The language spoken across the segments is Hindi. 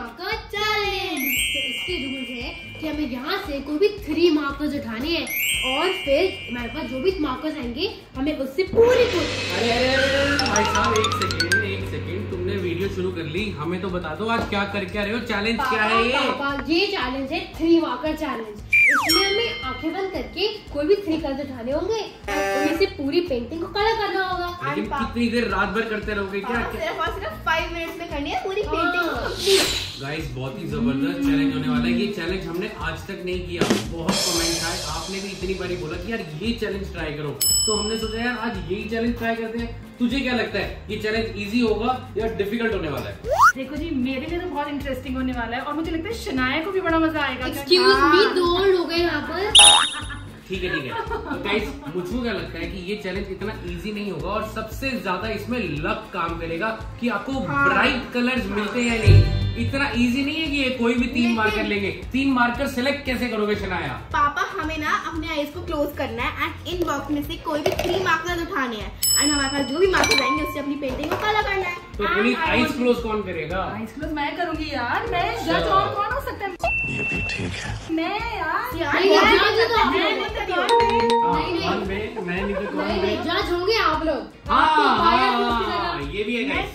मार्क का चैलेंज तो इसके रूल है कि हमें यहाँ से कोई भी थ्री मार्कर्स उठाने हैं और फिर हमारे पास जो भी मार्कर्स आएंगे हमें उससे पूरी अरे अरे भाई साहब एक सेकेंड एक सेकेंड तुमने वीडियो शुरू कर ली हमें तो बता दो आज क्या करके आ रहे हो चैलेंज क्या है ये ये चैलेंज है थ्री मार्कर चैलेंज इसमें हमें आंखें बंद करके कोई भी थ्री कलर उठाने होंगे उनमें से पूरी पेंटिंग को कलर करना होगा कितनी देर रात भर करते रहोगे क्या सिर्फ और सिर्फ फाइव मिनट में करनी है पूरी पेंटिंग हाँ। गाइस बहुत ही जबरदस्त चैलेंज होने वाला है ये चैलेंज हमने आज तक नहीं किया बहुत कमेंट आए आपने भी इतनी बारी बोला कि यार ये चैलेंज ट्राई करो तो हमने सोचा यार आज यही चैलेंज ट्राई करते हैं तुझे क्या लगता है ये चैलेंज इजी होगा या डिफिकल्ट होने वाला है देखो जी मेरे लिए तो बहुत इंटरेस्टिंग होने वाला है और मुझे लगता है शनाया को भी बड़ा मजा आएगा मी हाँ। दो लोग यहाँ पर ठीक है ठीक है तो गाइस मुझको क्या लगता है कि ये चैलेंज इतना इजी नहीं होगा और सबसे ज्यादा इसमें लक काम करेगा कि आपको ब्राइट हाँ। कलर्स मिलते हैं या नहीं इतना इजी नहीं है कि ये कोई भी तीन मार्कर लेंगे तीन मार्कर सिलेक्ट कैसे करोगे शनाया पापा हमें ना अपने आईज को क्लोज करना है एंड इन बॉक्स में से कोई भी थ्री मार्कर उठाने हैं एंड हमारे पास जो भी मार्कर आएंगे उससे अपनी पेंटिंग को कलर करना है तो आईज हाँ, क्लोज कौन करेगा आईज क्लोज मैं करूंगी यार मैं अच्छा। जज और कौन हो सकता है ये भी ठीक है मैं यार मैं नहीं तो नहीं नहीं नहीं नहीं जज होंगे आप लोग हाँ, हाँ, ये भी है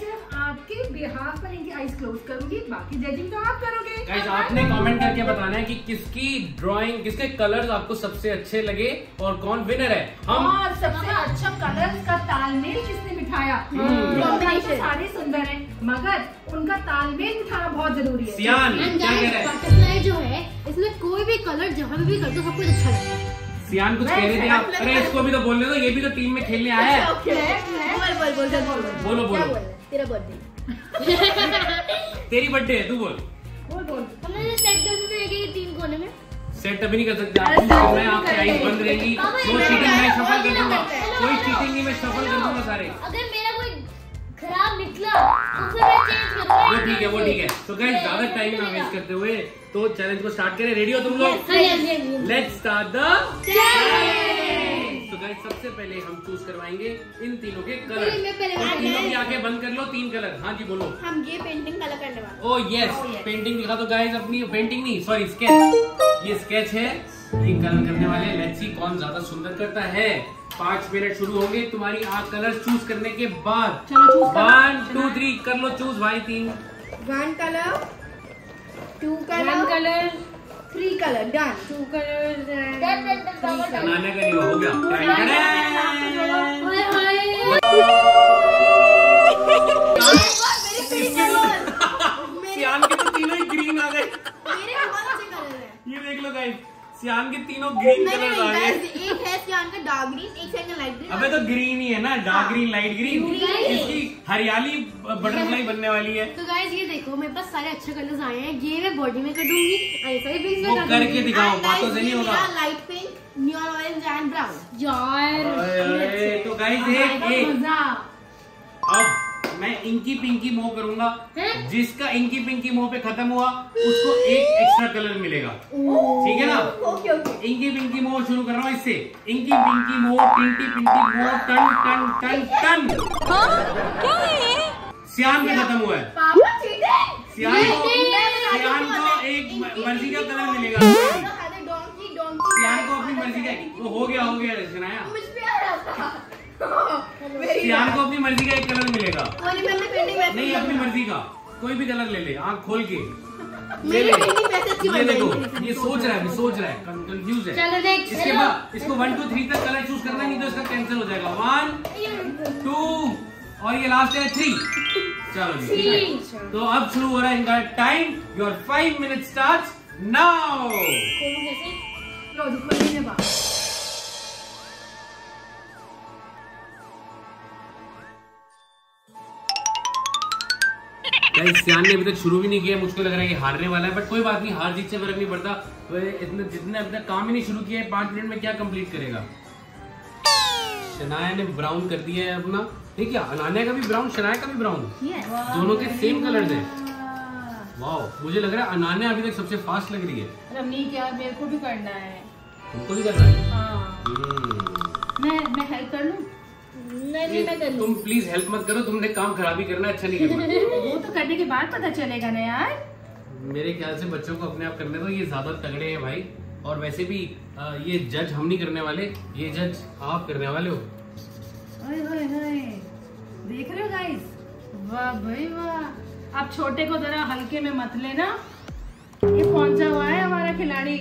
के बिहाफ पर इनकी आईज क्लोज करूंगी बाकी जजिंग तो आप करोगे गाइस आपने कमेंट करके बताना है कि किसकी ड्राइंग किसके कलर्स आपको सबसे अच्छे लगे और कौन विनर है हम और सबसे अच्छा कलर्स का तालमेल किसने बिठाया हम्म। तो तो सारे सुंदर है मगर उनका तालमेल बिठाना बहुत जरूरी है जो है इसमें कोई भी कलर जहाँ भी कर दो सब कुछ अच्छा लगेगा सियान कुछ कह रहे थे आप अरे इसको भी तो बोलने दो ये भी तो टीम में खेलने आया है बोलो बोलो तेरा बर्थडे तेरी बर्थडे है तू बोल बोल बोल हमने सेट कर कोने में अभी नहीं कर सकते आप मैं आपकी आईज बंद रहेगी वो कोई चीटिंग नहीं मैं सफल कर दूंगा सारे अगर मेरा कोई ठीक है वो ठीक है तो गाइस ज्यादा टाइम ना वेस्ट करते हुए तो चैलेंज को स्टार्ट करें रेडी हो तुम लोग लेट्स स्टार्ट द तो गाइस सबसे पहले हम चूज करवाएंगे इन तीनों के कलर तीनों की आंखें बंद कर लो तीन कलर हाँ जी बोलो हम ये पेंटिंग कलर करने वाले ओ यस पेंटिंग दिखा तो गाइस अपनी पेंटिंग नहीं सॉरी स्केच ये स्केच है ये कलर करने वाले लेट्स सी कौन ज्यादा सुंदर करता है पांच मिनट शुरू होंगे तुम्हारी आँख कलर चूज करने के बाद वन टू थ्री कर लो चूज भाई तीन One color, two color, one color, three color. Done. Two colors and three colors. सियान के तीनों ग्रीन कलर आ गए एक है सियान का डार्क ग्रीन एक सियान का लाइट ग्रीन अबे तो ग्रीन ही है ना डार्क ग्रीन लाइट ग्रीन इसकी हरियाली बटरफ्लाई बनने वाली है तो गाइस ये देखो मेरे पास सारे अच्छे कलर्स आए हैं ये मैं बॉडी में कटूंगी ऐसा ही पिंक में करके दिखाओ बातों से नहीं होगा लाइट पिंक न्यूर ऑरेंज एंड ब्राउन यार तो गाइस एक एक अब मैं इंकी पिंकी मोह करूंगा जिसका इंकी पिंकी मोह पे खत्म हुआ उसको एक एक्स्ट्रा कलर मिलेगा ठीक है ना ओके ओके इंकी पिंकी मोह शुरू कर रहा हूँ इससे इंकी पिंकी मोह पिंकी पिंकी मोह टन टन टन टन श्याम हाँ? है पे खत्म हुआ है सियान को एक मर्जी का कलर मिलेगा को अपनी मर्जी का हो गया हो गया रचनाया सियान को अपनी मर्जी का एक कलर मिलेगा हाँ नहीं अपनी मर्जी का कोई भी कलर ले ले आँख खोल के ले ले ये ये सोच रहा है सोच रहा है कंफ्यूज है इसके बाद इसको वन टू थ्री तक कलर चूज करना नहीं तो इसका कैंसिल हो जाएगा वन टू और ये लास्ट है थ्री चलो जी ठीक है तो अब शुरू हो रहा है इनका time your five minute start now सियान ने अभी तक शुरू भी नहीं किया मुझको लग रहा है कि हारने वाला है बट कोई बात नहीं हार जीत से फर्क नहीं पड़ता तो इतने जितने अभी तक काम ही नहीं शुरू किया है पांच मिनट में क्या कंप्लीट करेगा शनाया ने ब्राउन कर दिया है अपना ठीक है अनान्या का भी ब्राउन शनाया का भी ब्राउन दोनों के सेम कलर है वाह मुझे लग रहा है अनान्या अभी तक सबसे फास्ट लग रही है है तुमको भी करना है हाँ। हम्म। मैं मैं हेल्प कर लूँ तुम प्लीज हेल्प मत करो तुमने काम खराबी करना अच्छा नहीं करना वो तो करने के बाद पता चलेगा ना यार मेरे ख्याल से बच्चों को अपने आप करने दो ये ज्यादा तगड़े हैं भाई और वैसे भी ये जज हम नहीं करने वाले ये जज आप करने वाले हो देख रहे हो गाइस वाह भाई वाह आप छोटे को जरा हल्के में मत लेना ये पहुंचा हुआ है हमारा खिलाड़ी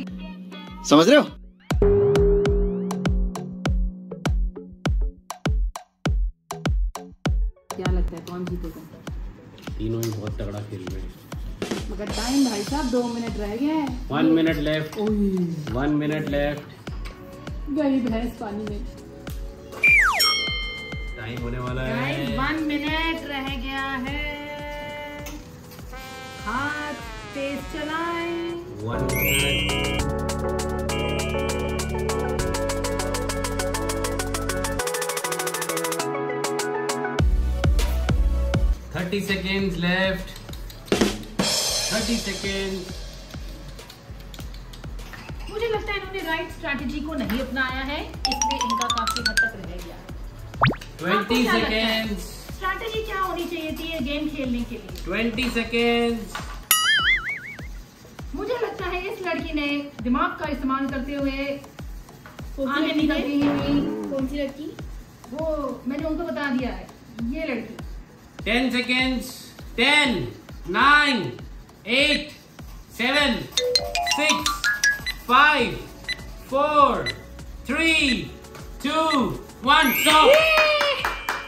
समझ रहे हो मगर टाइम भाई साहब दो मिनट रह गए one minute left one minute left गई भैंस पानी में टाइम होने वाला है वन मिनट रह गया है हाथ तेज चलाए one minute thirty second left thirty second मुझे लगता है इन्होंने राइट स्ट्रैटेजी को नहीं अपनाया है इसलिए इनका काफी हद तक रह गया ट्वेंटी सेकेंड स्ट्रैटेजी क्या होनी चाहिए थी ये गेम खेलने के लिए ट्वेंटी सेकेंड मुझे लगता है इस लड़की ने दिमाग का इस्तेमाल करते हुए आगे निकलती हुई कौन सी लड़की वो मैंने उनको बता दिया है ये लड़की ten second ten nine eight, seven, six, five, four, three, two, one. Stop.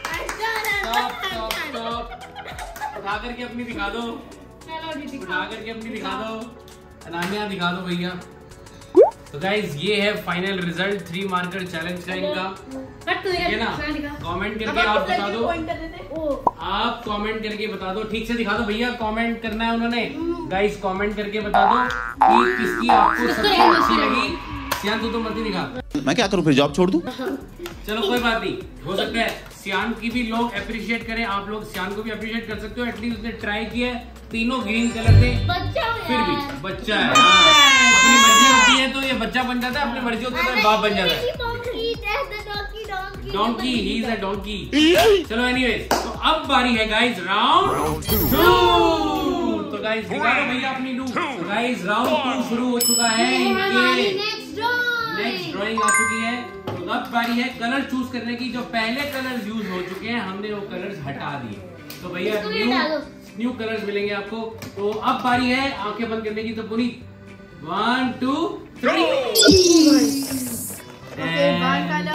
I'm done. I'm stop. Stop. Stop. उठा करके अपनी दिखा दो उठा करके अपनी दिखा दो अनामिया दिखा दो भैया तो गाइज ये है final result three marker challenge का इनका तो कमेंट करके आप तो बता दो आप कमेंट करके बता दो ठीक से दिखा दो भैया कमेंट करना है उन्होंने गाइज हम्म। कमेंट करके बता दो कि किसकी आपको सबसे अच्छी लगी सियान तू तो मत दिखा मैं क्या करूँ फिर जॉब छोड़ दूँ चलो कोई बात नहीं हो सकता है सियान की भी लोग अप्रिशिएट करें आप लोग सियान को भी अप्रिशिएट कर सकते हो एटलीस्ट उसने ट्राई किया तीनों ग्रीन कलर थे फिर भी बच्चा है हाँ। मर्जी होती है तो ये बच्चा बन जाता है अपनी मर्जी होती है तो बाप बन जाता है donkey he is a donkey चलो एनीवेज तो अब बारी है गाइस राउंड टू तो गाइस दिखा दो भैया अपनी डू तो गाइस राउंड टू शुरू हो चुका है इनके नेक्स्ट ड्राइंग आ चुकी है तो अब बारी है कलर चूज करने की जो पहले कलर यूज हो चुके हैं हमने वो कलर्स हटा दिए तो भैया न्यू न्यू कलर्स मिलेंगे आपको तो अब बारी है आंखें बंद करने की तो पूरी One, two, three. okay, one color,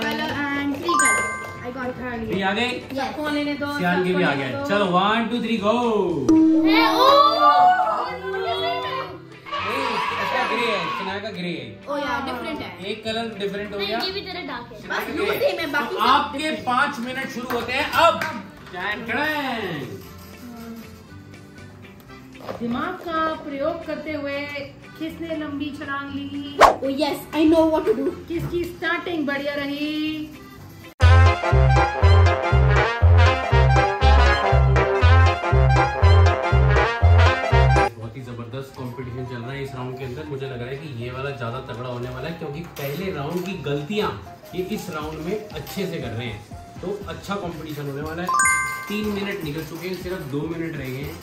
two color and three color. I got आ गए? Yes. सियान के भी आ गए. चलो one, two, three, go. Hey, oh! का ग्रे है ओ यार डिफरेंट है एक कलर डिफरेंट हो गया ये भी है बस बाकी आपके पांच मिनट शुरू होते हैं अब टाइम दिमाग का प्रयोग करते हुए किसने लंबी छलांग ली yes I know what to do किसकी स्टार्टिंग बढ़िया रही बहुत ही जबरदस्त कंपटीशन चल रहा है इस राउंड के अंदर मुझे लग रहा है कि ये वाला ज्यादा तगड़ा होने वाला है क्योंकि पहले राउंड की गलतियां ये इस राउंड में अच्छे से कर रहे हैं तो अच्छा कंपटीशन होने वाला है तीन मिनट निकल चुके हैं सिर्फ दो मिनट रह गए हैं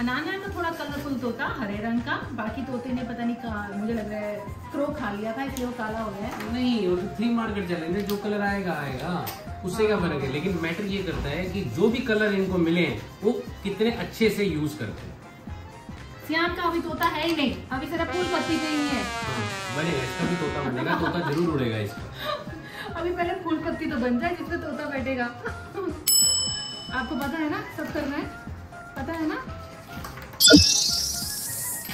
अनाना तो थोड़ा कलरफुल तोता हरे रंग का बाकी तोते ने पता नहीं कहा मुझे लग रहा है क्रो खा लिया था इसलिए वो काला हो गया नहीं वो तो थ्री मार्केट चलेंगे जो कलर आएगा आएगा उससे क्या फर्क है लेकिन मैटर ये करता है कि जो भी कलर इनको मिले वो कितने अच्छे से यूज करते हैं का अभी तोता है ही नहीं अभी सिर्फ फूल पत्ती पे ही है हाँ, बनेगा इसका भी तोता बनेगा तोता जरूर उड़ेगा इसका अभी पहले फूल पत्ती तो बन जाए जिससे तोता बैठेगा आपको पता है ना सब करना है पता है ना गाइस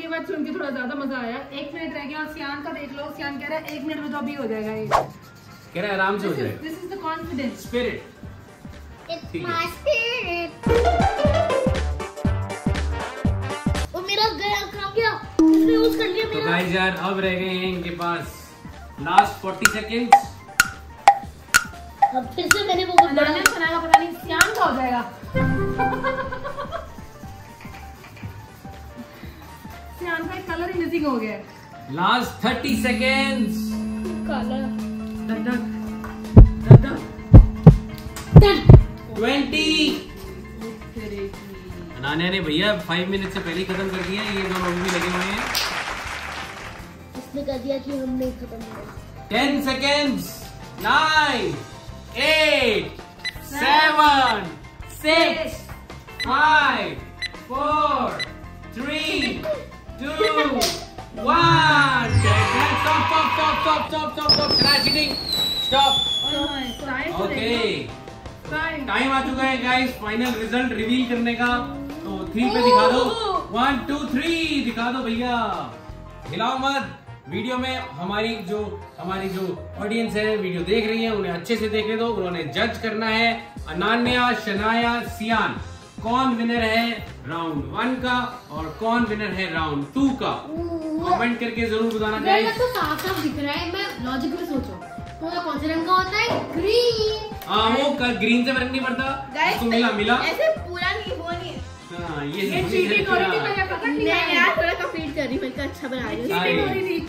ये बात सुन के थोड़ा ज्यादा मजा आया एक मिनट रह गया और सियान का देख लो सियान कह रहा है एक मिनट में तो अभी हो जाएगा ये कह रहा है आराम से हो जाएगा this is the confidence spirit it's my spirit वो मेरा गया काम गया इसने यूज कर लिया तो मेरा तो गाइस यार अब रह गए हैं इनके पास लास्ट 40 सेकंड्स अब फिर से मैंने वो बनाना बनाया पता नहीं क्या उल्टा तो हो जाएगा सियान का कलर ही मिसिंग हो गया last thirty second colour twenty ने भैया फाइव मिनट से पहले खत्म कर दिया ये दो लोग भी लगे हुए हैं इसने कर दिया कि हमने खत्म किया ten second nine eight seven, six, five, four, three, two, one. Stop, stop, stop, stop, stop, stop. Crashing. Stop. Okay. Time आ चुका है गाइस फाइनल रिजल्ट रिवील करने का तो थ्री पे दिखा दो वन टू थ्री दिखा दो भैया हिलाओ मत वीडियो में हमारी जो हमारी जो ऑडियंस है वीडियो देख रही है उन्हें अच्छे से देखने दो उन्होंने जज करना है अनान्या शनाया सियान कौन विनर है राउंड वन का और कौन विनर है राउंड टू का कमेंट करके जरूर बताना चाहिए तो साफ साफ दिख रहा है मैं लॉजिकली सोचो तो कौन से रंग का होता है ग्रीन हाँ वो ग्रीन से फर्क नहीं पड़ता मिला मिला ऐसे अच्छा बना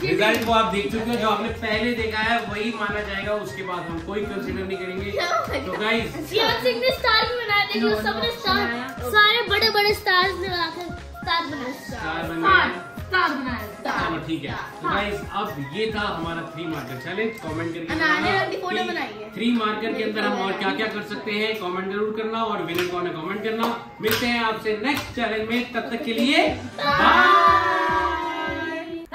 रिजल्ट आप देख चुके हैं जो आपने पहले देखा है वही माना जाएगा उसके बाद हम कोई कंसिडर नहीं करेंगे तो ने स्टार सबने सारे बड़े-बड़े स्टार्स ने स्टार स्टार तार बनाया चलो ठीक है हाँ। तो गाइस अब ये था हमारा थ्री मार्कर चैलेंज कमेंट करके थ्री मार्कर के अंदर हम और क्या क्या कर सकते हैं कमेंट जरूर करना और विनर कौन है कमेंट करना मिलते हैं आपसे नेक्स्ट चैलेंज में तब तक के लिए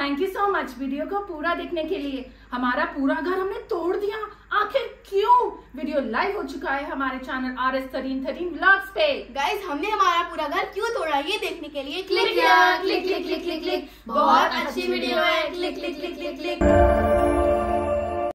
thank you so much video को पूरा देखने के लिए हमारा पूरा घर हमने तोड़ दिया आखिर क्यों वीडियो लाइव हो चुका है हमारे चैनल आर एस थरीन थरीन ब्लॉग्स पे गाइज हमने हमारा पूरा घर क्यों तोड़ा ये देखने के लिए click click click click click click बहुत अच्छी वीडियो है click click click click click